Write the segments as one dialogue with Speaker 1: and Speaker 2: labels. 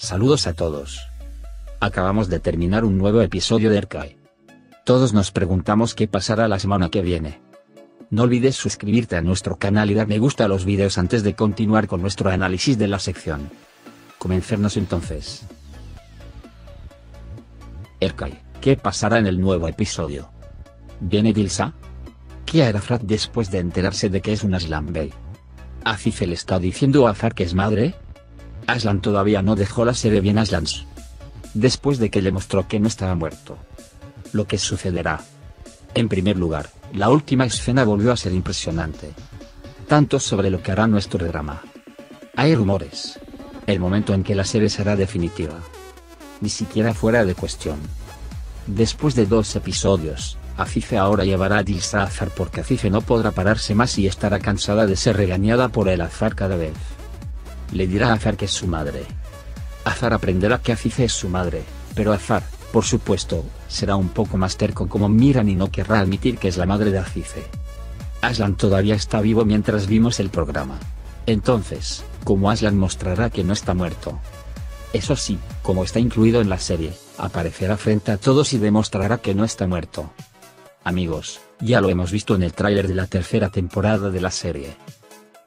Speaker 1: Saludos a todos. Acabamos de terminar un nuevo episodio de Erkai. Todos nos preguntamos qué pasará la semana que viene. No olvides suscribirte a nuestro canal y dar me gusta a los vídeos antes de continuar con nuestro análisis de la sección. Comencernos entonces. Erkai, ¿qué pasará en el nuevo episodio? ¿Viene Dilsa? ¿Qué hará Frat después de enterarse de que es una? ¿Azife le está diciendo a Azar que es madre? Aslan todavía no dejó la serie bien Aslans. Después de que le mostró que no estaba muerto. Lo que sucederá. En primer lugar, la última escena volvió a ser impresionante. Tanto sobre lo que hará nuestro drama. Hay rumores. El momento en que la serie será definitiva. Ni siquiera fuera de cuestión. Después de dos episodios, Afife ahora llevará a Dilsa Azar porque Afife no podrá pararse más y estará cansada de ser regañada por el Azar cada vez le dirá a Azar que es su madre. Azar aprenderá que Azife es su madre, pero Azar, por supuesto, será un poco más terco como Miran y no querrá admitir que es la madre de Azife. Aslan todavía está vivo mientras vimos el programa. Entonces, como Aslan mostrará que no está muerto. Eso sí, como está incluido en la serie, aparecerá frente a todos y demostrará que no está muerto. Amigos, ya lo hemos visto en el tráiler de la tercera temporada de la serie.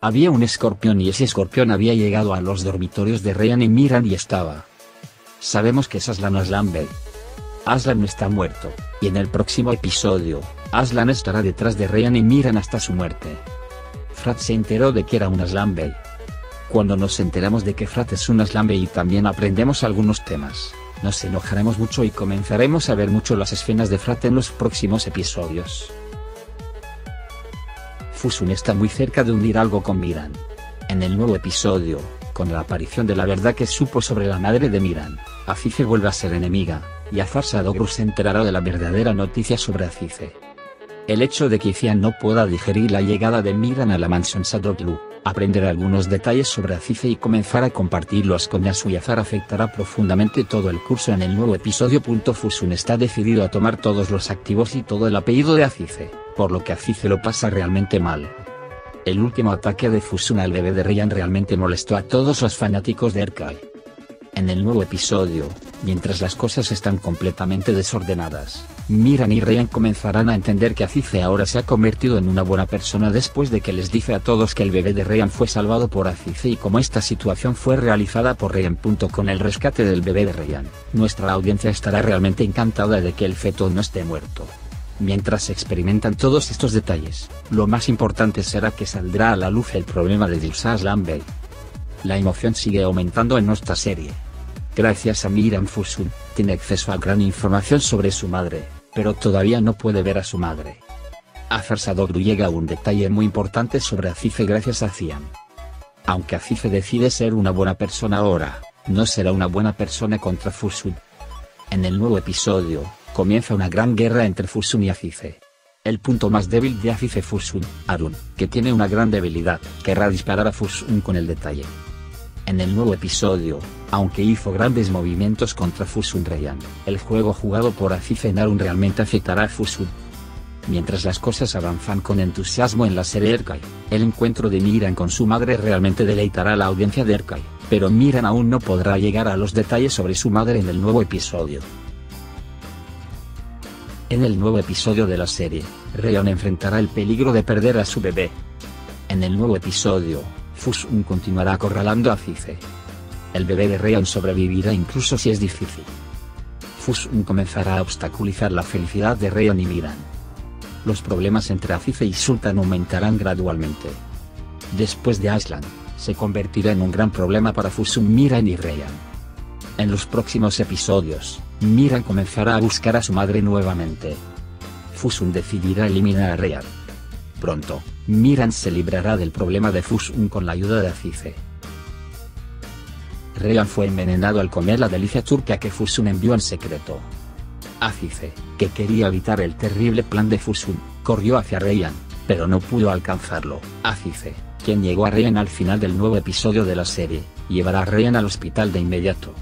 Speaker 1: Había un escorpión y ese escorpión había llegado a los dormitorios de Ryan y Miran y estaba. Sabemos que es Aslan Aslan Bey. Aslan está muerto, y en el próximo episodio, Aslan estará detrás de Ryan y Miran hasta su muerte. Frat se enteró de que era un Aslan. Cuando nos enteramos de que Frat es un Aslan y también aprendemos algunos temas, nos enojaremos mucho y comenzaremos a ver mucho las escenas de Frat en los próximos episodios. Fusun está muy cerca de unir algo con Miran. En el nuevo episodio, con la aparición de la verdad que supo sobre la madre de Miran, Azize vuelve a ser enemiga, y Azar Sadoglu se enterará de la verdadera noticia sobre Azize. El hecho de que Izian no pueda digerir la llegada de Miran a la mansión Sadoglu, aprender algunos detalles sobre Azize y comenzar a compartirlos con Yasu y Azar afectará profundamente todo el curso en el nuevo episodio. Fusun está decidido a tomar todos los activos y todo el apellido de Azize por lo que Azize lo pasa realmente mal. El último ataque de Fusun al bebé de Ryan realmente molestó a todos los fanáticos de Erkai. En el nuevo episodio, mientras las cosas están completamente desordenadas, Miran y Ryan comenzarán a entender que Azize ahora se ha convertido en una buena persona después de que les dice a todos que el bebé de Ryan fue salvado por Azize y como esta situación fue realizada por Ryan. Con el rescate del bebé de Ryan, nuestra audiencia estará realmente encantada de que el feto no esté muerto. Mientras experimentan todos estos detalles, lo más importante será que saldrá a la luz el problema de Dilsas Lambey. La emoción sigue aumentando en nuestra serie. Gracias a Miran Fusun, tiene acceso a gran información sobre su madre, pero todavía no puede ver a su madre. A Sadoglu llega un detalle muy importante sobre Azife gracias a Cian. Aunque Azife decide ser una buena persona ahora, no será una buena persona contra Fusun. En el nuevo episodio, comienza una gran guerra entre Fusun y Azife. El punto más débil de Azife Fusun, Arun, que tiene una gran debilidad, querrá disparar a Fusun con el detalle. En el nuevo episodio, aunque hizo grandes movimientos contra Fusun Ryan, el juego jugado por Azife en Arun realmente afectará a Fusun. Mientras las cosas avanzan con entusiasmo en la serie Erkai, el encuentro de Miran con su madre realmente deleitará a la audiencia de Erkai, pero Miran aún no podrá llegar a los detalles sobre su madre en el nuevo episodio. En el nuevo episodio de la serie, Ryan enfrentará el peligro de perder a su bebé. En el nuevo episodio, Fusun continuará acorralando a Cice. El bebé de Ryan sobrevivirá incluso si es difícil. Fusun comenzará a obstaculizar la felicidad de Ryan y Miran. Los problemas entre Azife y Sultan aumentarán gradualmente. Después de Aslan, se convertirá en un gran problema para Fusun Miran y Ryan. En los próximos episodios, Miran comenzará a buscar a su madre nuevamente. Fusun decidirá eliminar a Ryan. Pronto, Miran se librará del problema de Fusun con la ayuda de Azife. Ryan fue envenenado al comer la delicia turca que Fusun envió en secreto. Azife, que quería evitar el terrible plan de Fusun, corrió hacia Ryan, pero no pudo alcanzarlo. Azife, quien llegó a Ryan al final del nuevo episodio de la serie, llevará a Ryan al hospital de inmediato.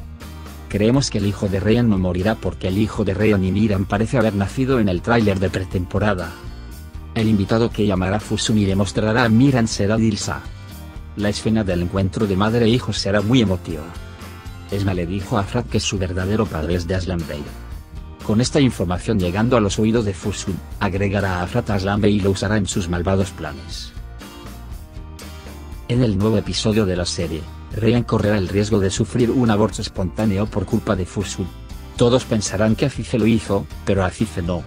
Speaker 1: Creemos que el hijo de Ryan no morirá porque el hijo de Ryan y Miran parece haber nacido en el tráiler de pretemporada. El invitado que llamará Fusun y le mostrará a Miran será Dilsa. La escena del encuentro de madre e hijo será muy emotiva. Esma le dijo a Frat que su verdadero padre es de Aslan. Con esta información llegando a los oídos de Fusun, agregará a Frat a y lo usará en sus malvados planes. En el nuevo episodio de la serie, Ryan correrá el riesgo de sufrir un aborto espontáneo por culpa de Fusun. Todos pensarán que Azize lo hizo, pero Azize no.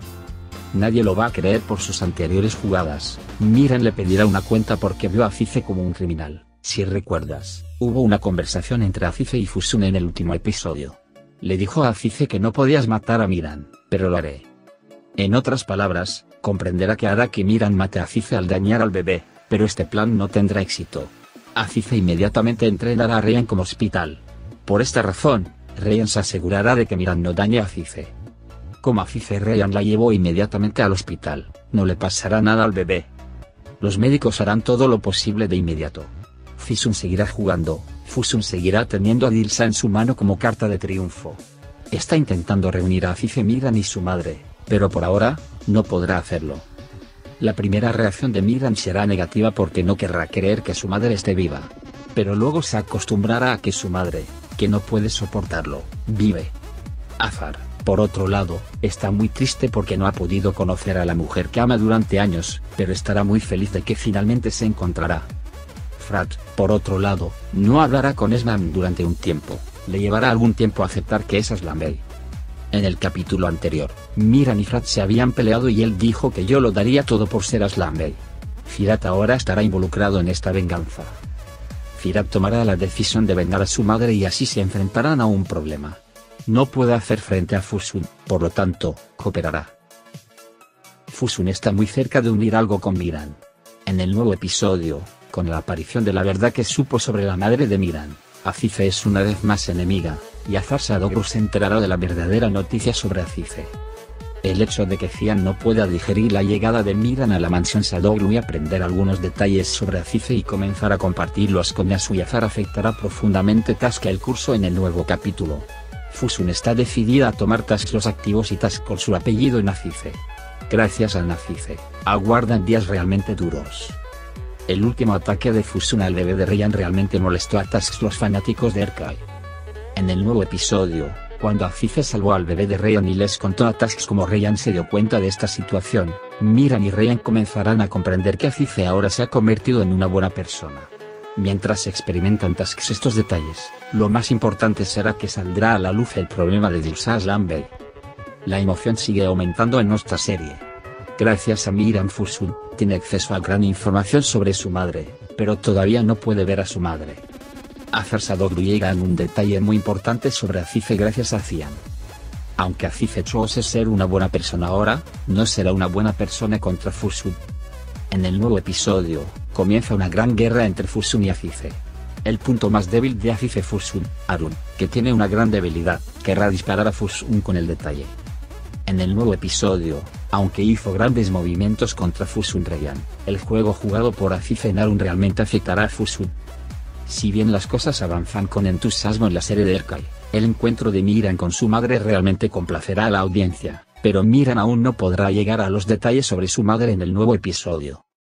Speaker 1: Nadie lo va a creer por sus anteriores jugadas. Miran le pedirá una cuenta porque vio a Azize como un criminal. Si recuerdas, hubo una conversación entre Azize y Fusun en el último episodio. Le dijo a Azize que no podías matar a Miran, pero lo haré. En otras palabras, comprenderá que hará que Miran mate a Azize al dañar al bebé, pero este plan no tendrá éxito. Azize inmediatamente entrenará a Ryan como hospital. Por esta razón, Ryan se asegurará de que Miran no dañe a Azize. Como Azize Ryan la llevó inmediatamente al hospital, no le pasará nada al bebé. Los médicos harán todo lo posible de inmediato. Fisun seguirá jugando, Fusun seguirá teniendo a Dilsa en su mano como carta de triunfo. Está intentando reunir a Azize Miran y su madre, pero por ahora, no podrá hacerlo. La primera reacción de Miran será negativa porque no querrá creer que su madre esté viva. Pero luego se acostumbrará a que su madre, que no puede soportarlo, vive. Azar, por otro lado, está muy triste porque no ha podido conocer a la mujer que ama durante años, pero estará muy feliz de que finalmente se encontrará. Frat, por otro lado, no hablará con Esman durante un tiempo, le llevará algún tiempo aceptar que es Aslan Bey. En el capítulo anterior, Miran y Frat se habían peleado y él dijo que yo lo daría todo por ser Aslan Bey. Firat ahora estará involucrado en esta venganza. Firat tomará la decisión de vengar a su madre y así se enfrentarán a un problema. No puede hacer frente a Fusun, por lo tanto, cooperará. Fusun está muy cerca de unir algo con Miran. En el nuevo episodio, con la aparición de la verdad que supo sobre la madre de Miran, Azife es una vez más enemiga, y Azar Sadoglu se enterará de la verdadera noticia sobre Azife. El hecho de que Cian no pueda digerir la llegada de Miran a la mansión Sadoglu y aprender algunos detalles sobre Azife y comenzar a compartirlos con Yasu y afectará profundamente Tasca el curso en el nuevo capítulo. Fusun está decidida a tomar tasks los activos y tasks con su apellido en Azife. Gracias a Nazife, aguardan días realmente duros. El último ataque de Fusun al bebé de Ryan realmente molestó a Tasks los fanáticos de Erkai. En el nuevo episodio, cuando Azife salvó al bebé de Ryan y les contó a Tasks cómo Ryan se dio cuenta de esta situación, Miran y Ryan comenzarán a comprender que Azife ahora se ha convertido en una buena persona. Mientras experimentan Tasks estos detalles, lo más importante será que saldrá a la luz el problema de Dilsas Lambey. La emoción sigue aumentando en nuestra serie. Gracias a Miran Fusun, tiene acceso a gran información sobre su madre, pero todavía no puede ver a su madre. Azar Sadoglu llega en un detalle muy importante sobre Azife gracias a Cian. Aunque Azife chose ser una buena persona ahora, no será una buena persona contra Fusun. En el nuevo episodio, comienza una gran guerra entre Fusun y Azife. El punto más débil de Azife Fusun, Arun, que tiene una gran debilidad, querrá disparar a Fusun con el detalle. En el nuevo episodio, aunque hizo grandes movimientos contra Fusun Ryan, el juego jugado por Azife Narun realmente afectará a Fusun. Si bien las cosas avanzan con entusiasmo en la serie de Erkai, el encuentro de Miran con su madre realmente complacerá a la audiencia, pero Miran aún no podrá llegar a los detalles sobre su madre en el nuevo episodio.